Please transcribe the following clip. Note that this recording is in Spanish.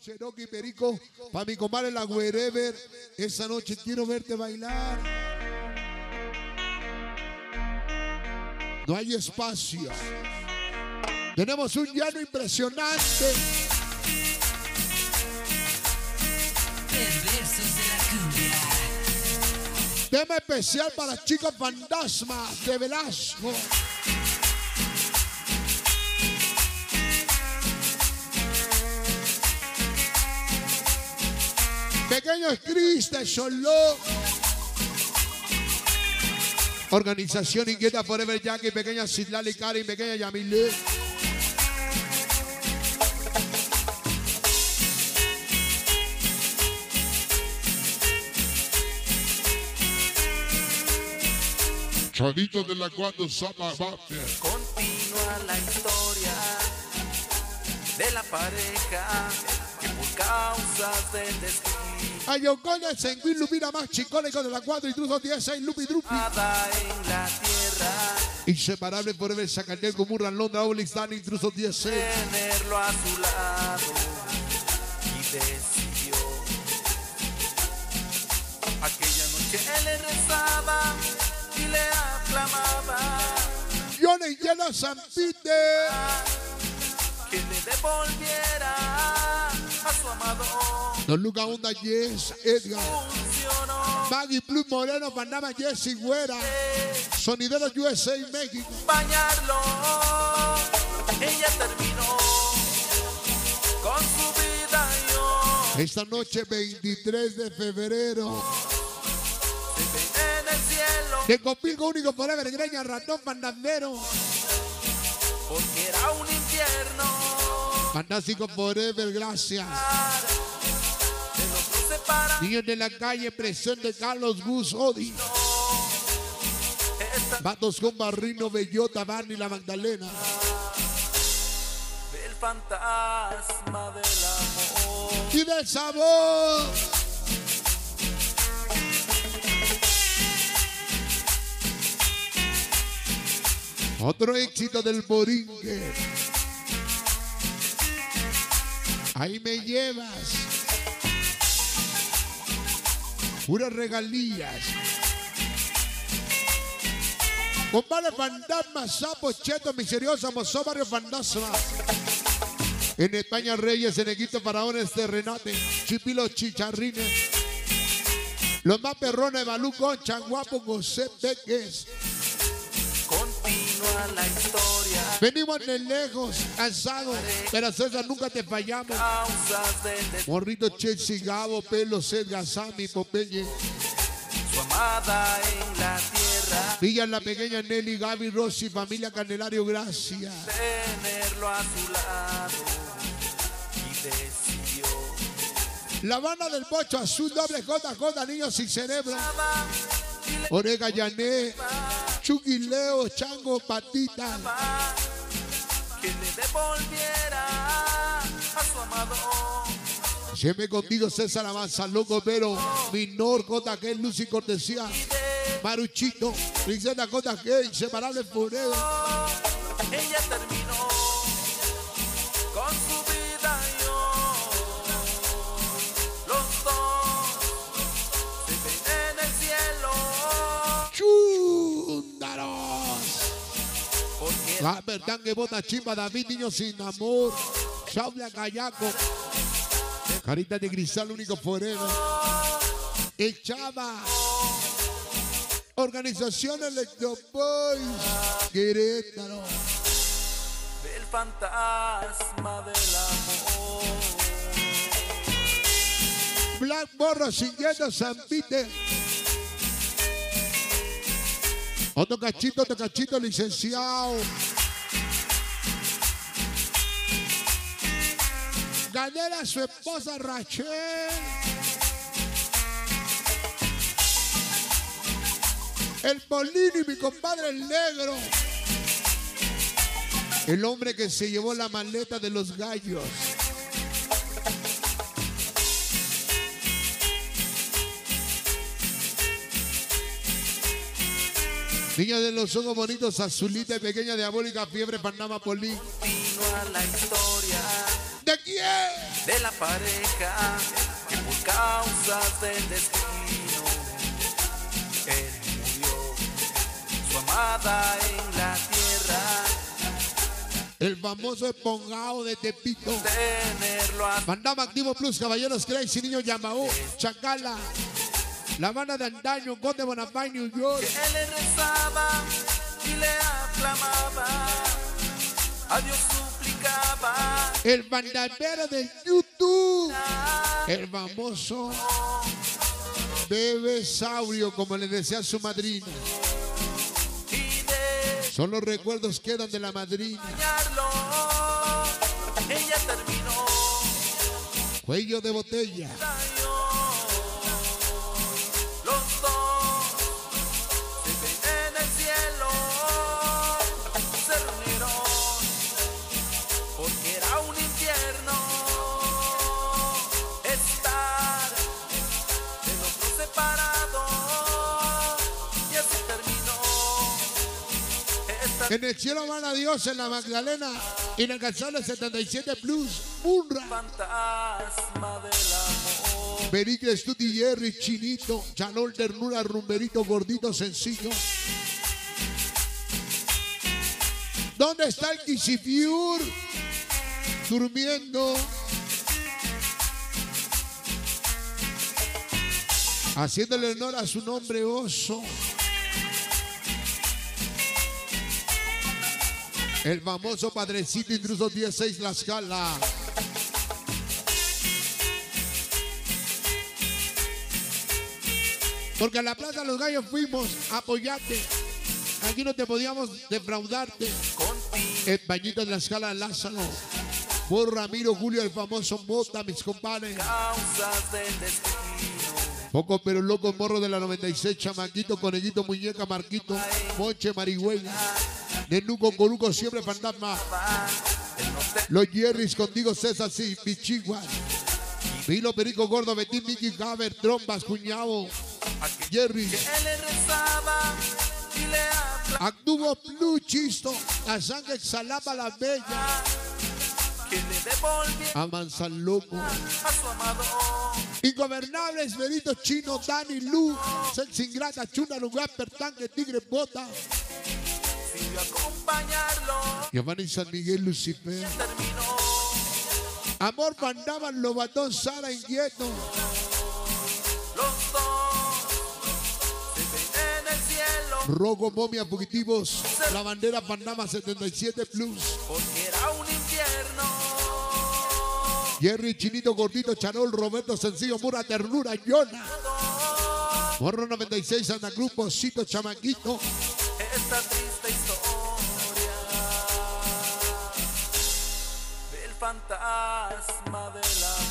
Cherokee Perico, para mi comadre la Wherever. Esa noche quiero verte bailar. No hay espacio. Tenemos un llano impresionante. Tema especial para chicos fantasma de Velasco. Pequeño Cris de Solo. Organización Inquieta Forever Jackie, pequeña Sidlali Karin, pequeña Yamile. Chavito de la cuando Continúa la historia de la pareja que por causas del destino Ayocoya, Senguin, Lupina, más chicónico de la 4, intrusos 16, Lupi Drupi. Inseparable Forever Zacateo, Murran, Londra, Obelix, Dan, intrusos 16. tenerlo a su lado y decidió. Aquella noche él le rezaba y le aclamaba Johnny Llena Zampite. que le devolviera. Don Luca Onda, Yes, Edgar. Maggie Plus Moreno, Panama, Jessy Güera. Sonidero USA, México. bañarlo. Ella terminó con su vida y yo. Esta noche, 23 de febrero. Se ve en el cielo De Copilco Único Forever, Greña, Ratón, Pandandero. porque era un infierno. Fantástico Forever, gracias. Niños de la calle, presión de Carlos Gus Odi. Vatos con Barrino, Bellota, Barney, La Magdalena. del fantasma del amor. Y del sabor. Otro éxito del Borinque. Ahí me llevas. Puras regalías. Compadre Fantasma, Sapo, Cheto, Misteriosa, Mozó, Barrio Fantasma. En España, Reyes, en Egipto, Faraones de Renate, Chipilo, Chicharrines. Los más perrones, Balú, Concha, Guapo, José Peques. Continúa la historia. Venimos de lejos, cansados, pero César nunca te fallamos. Morrito, Chelsea, Gabo, Pelo, Sedga, Sammy, Popeye. Su amada en la tierra. Villa la pequeña Nelly, Gaby, Rosy, familia Candelario, gracias. Tenerlo a su lado. Y decidió. La banda del Bocho Azul, doble JJ, niños sin cerebro. Orega Yané, Chucky Leo, Chango, Patita. Que le devolviera a su amado. Siempre contigo César Avanza, loco, pero Minor, JK, Lucy Cortesía, Maruchito, Princesa JK, Inseparable Forever. Ella terminó Verdad que bota chimba, David, niño sin amor. Shaula Callaco. Carita de cristal, único forever. El Chava. Organización Electro Boys. Querétaro. el fantasma del amor. Black Borra, Siguiendo, San Peter. Otro cachito, otro cachito, licenciado. Ganera, su esposa Rachel. El Polini, mi compadre el negro. El hombre que se llevó la maleta de los gallos. Niña de los ojos bonitos, azulita y pequeña, diabólica, fiebre, Panamá, Polín. Continúa la historia ¿De quién? de la pareja que por causas del destino él murió su amada en la tierra El famoso espongao de Tepito. tenerlo a Mandaba Activo Plus, Caballeros Crazy, Niño Yamaú, Chacala. La banda de Andaño, Conde Bonafay, New York. que él le rezaba y le aclamaba a Dios suplicaba El bandadero de YouTube. El famoso Bebe Saurio, como le decía su madrina. de Solo recuerdos quedan de la madrina. ella terminó Cuello de botella. En el cielo van a Dios en la Magdalena. Inalcanzable 77 Plus. Munra. fantasma del amor Berique, Stuti, Jerry, Chinito, Chanol, Ternura, Rumberito, Gordito, Sencillo. ¿Dónde está el Kisifiur? Durmiendo. Haciéndole honor a su nombre oso. El famoso padrecito intruso 16 La Scala. Porque a la Plaza de los Gallos fuimos a apoyarte. Aquí no te podíamos defraudarte. bañito de la escala Lázaro. Por Ramiro, Julio, el famoso Mota, mis compadres. Poco pero loco, morro de la 96, chamaquito, conejito, muñeca, marquito, moche, marigüeya. Nenuco, coruco, siempre fantasma. Los Jerrys contigo, César, sí, Pichigua. Vilo, Perico, Gordo, Betín, Mickey, Gaber, Trombas, Cuñado, Jerry. Actuvo Blue Chisto, a sangre exhalaba la bella. que le devolviera A Manzaloco. a su amado Ingobernables, Benito Chino, Dani, Lu, Sex Ingrata, Chuna, Lugar, Pertanque, Tigre, Bota. Acompañarlo Giovanni San Miguel, Lucifer. Amor, Bandaban, Lobatón, Sara, Inquieto. los dos en el cielo Rogo, Momia, Fugitivos. La bandera Pandama 77 Plus. porque era un infierno Jerry, Chinito, Gordito, Charol, Roberto, Sencillo, Mura, Ternura, Yona. Morro 96, Santa Cruz, Posito, Chamaquito. esta triste historia fantasma de la